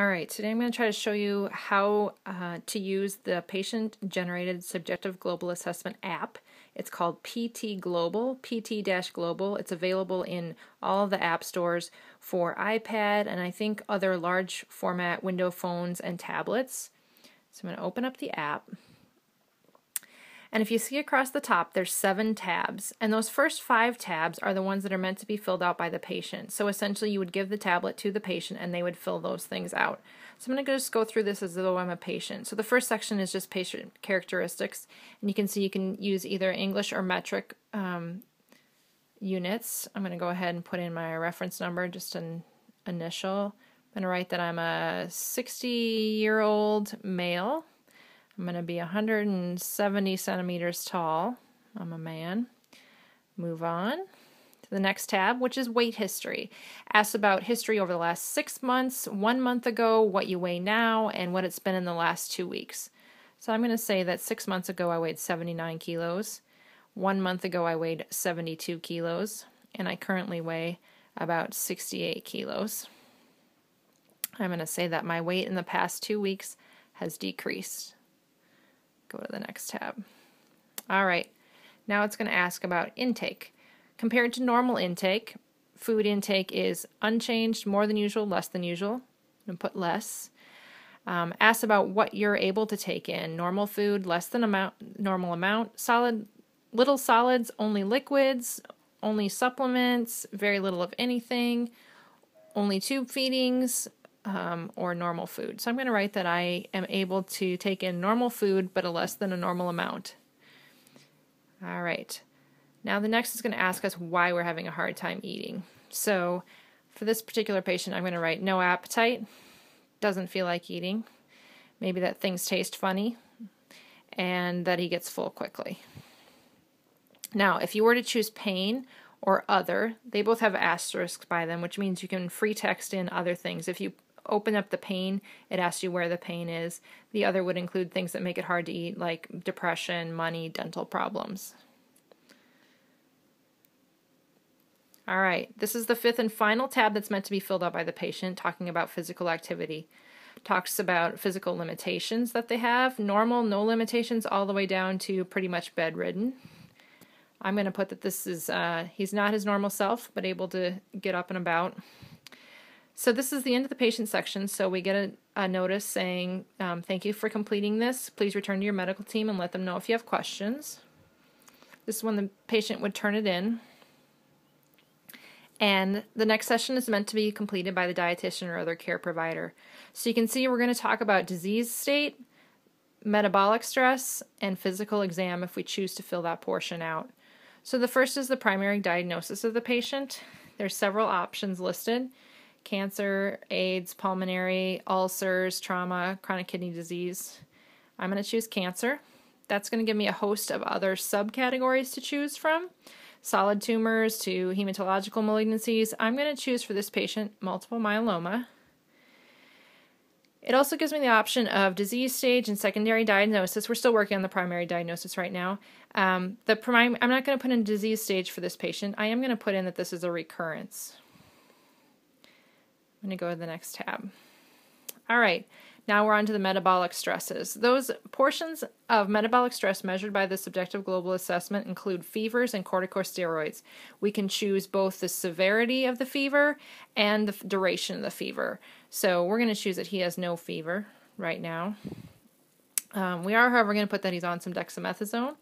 All right, today I'm going to try to show you how uh, to use the Patient Generated Subjective Global Assessment app. It's called PT Global, PT-Global. It's available in all the app stores for iPad and I think other large format window phones and tablets. So I'm going to open up the app. And if you see across the top, there's seven tabs. And those first five tabs are the ones that are meant to be filled out by the patient. So essentially, you would give the tablet to the patient and they would fill those things out. So I'm going to just go through this as though I'm a patient. So the first section is just patient characteristics. And you can see you can use either English or metric um, units. I'm going to go ahead and put in my reference number, just an initial. I'm going to write that I'm a 60 year old male. I'm going to be 170 centimeters tall. I'm a man. Move on to the next tab, which is weight history. Asks about history over the last six months, one month ago, what you weigh now, and what it's been in the last two weeks. So I'm going to say that six months ago I weighed 79 kilos. One month ago I weighed 72 kilos, and I currently weigh about 68 kilos. I'm going to say that my weight in the past two weeks has decreased. Go to the next tab. All right, now it's going to ask about intake. Compared to normal intake, food intake is unchanged, more than usual, less than usual. And put less. Um, ask about what you're able to take in. Normal food, less than amount, normal amount. Solid, little solids, only liquids, only supplements, very little of anything. Only tube feedings, um, or normal food. So I'm going to write that I am able to take in normal food, but a less than a normal amount. All right. Now the next is going to ask us why we're having a hard time eating. So for this particular patient, I'm going to write no appetite, doesn't feel like eating, maybe that things taste funny, and that he gets full quickly. Now, if you were to choose pain or other, they both have asterisks by them, which means you can free text in other things. If you open up the pain, it asks you where the pain is. The other would include things that make it hard to eat, like depression, money, dental problems. All right, this is the fifth and final tab that's meant to be filled out by the patient, talking about physical activity. Talks about physical limitations that they have, normal, no limitations, all the way down to pretty much bedridden. I'm going to put that this is, uh, he's not his normal self, but able to get up and about. So this is the end of the patient section. So we get a, a notice saying, um, thank you for completing this. Please return to your medical team and let them know if you have questions. This is when the patient would turn it in. And the next session is meant to be completed by the dietitian or other care provider. So you can see we're going to talk about disease state, metabolic stress, and physical exam if we choose to fill that portion out. So the first is the primary diagnosis of the patient. There's several options listed cancer, AIDS, pulmonary, ulcers, trauma, chronic kidney disease. I'm going to choose cancer. That's going to give me a host of other subcategories to choose from solid tumors to hematological malignancies. I'm going to choose for this patient multiple myeloma. It also gives me the option of disease stage and secondary diagnosis. We're still working on the primary diagnosis right now. Um, the prim- I'm not going to put in disease stage for this patient. I am going to put in that this is a recurrence. I'm going to go to the next tab. All right, now we're on to the metabolic stresses. Those portions of metabolic stress measured by the subjective global assessment include fevers and corticosteroids. We can choose both the severity of the fever and the duration of the fever. So we're going to choose that he has no fever right now. Um, we are, however, going to put that he's on some dexamethasone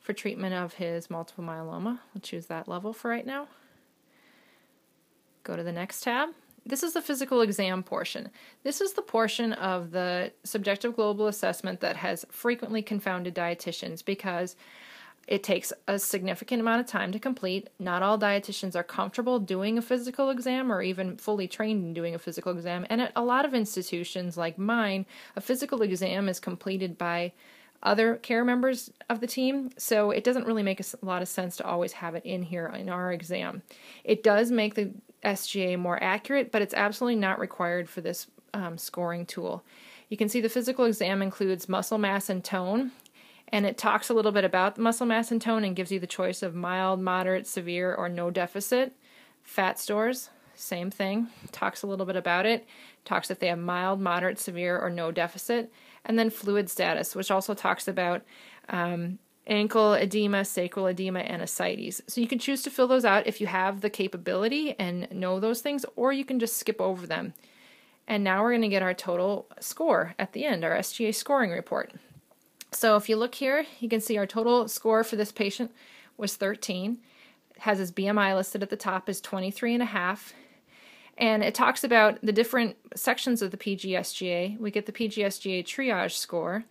for treatment of his multiple myeloma. We'll choose that level for right now. Go to the next tab this is the physical exam portion. This is the portion of the subjective global assessment that has frequently confounded dietitians because it takes a significant amount of time to complete. Not all dietitians are comfortable doing a physical exam or even fully trained in doing a physical exam. And at a lot of institutions like mine, a physical exam is completed by other care members of the team, so it doesn't really make a lot of sense to always have it in here in our exam. It does make the SGA more accurate, but it's absolutely not required for this um, scoring tool. You can see the physical exam includes muscle mass and tone, and it talks a little bit about the muscle mass and tone and gives you the choice of mild, moderate, severe, or no deficit fat stores. same thing. Talks a little bit about it. Talks if they have mild, moderate, severe, or no deficit. And then fluid status, which also talks about um, ankle edema, sacral edema, and ascites. So you can choose to fill those out if you have the capability and know those things, or you can just skip over them. And now we're going to get our total score at the end, our SGA scoring report. So if you look here, you can see our total score for this patient was 13. It has his BMI listed at the top as 23 and a half. And it talks about the different sections of the PGSGA. We get the PGSGA triage score,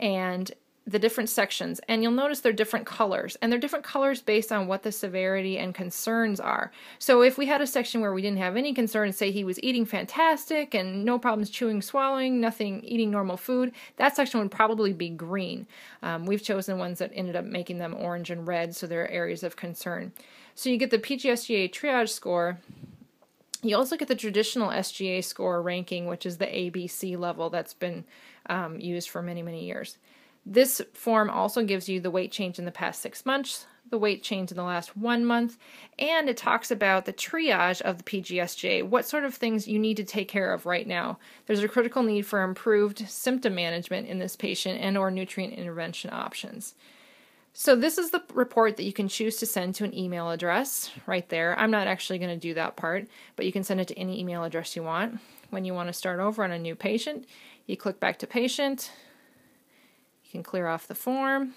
and the different sections and you'll notice they're different colors and they're different colors based on what the severity and concerns are. So if we had a section where we didn't have any concerns say he was eating fantastic and no problems chewing swallowing nothing eating normal food that section would probably be green. Um, we've chosen ones that ended up making them orange and red so they're areas of concern. So you get the pgsga triage score. You also get the traditional SGA score ranking, which is the ABC level that's been um, used for many, many years. This form also gives you the weight change in the past six months, the weight change in the last one month, and it talks about the triage of the PGSGA, what sort of things you need to take care of right now. There's a critical need for improved symptom management in this patient and or nutrient intervention options. So this is the report that you can choose to send to an email address right there. I'm not actually going to do that part, but you can send it to any email address you want. When you want to start over on a new patient, you click back to patient, you can clear off the form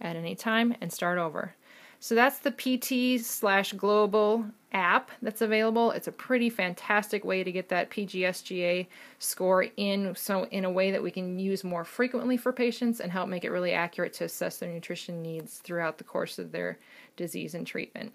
at any time and start over. So that's the PT slash global app that's available. It's a pretty fantastic way to get that PGSGA score in so in a way that we can use more frequently for patients and help make it really accurate to assess their nutrition needs throughout the course of their disease and treatment.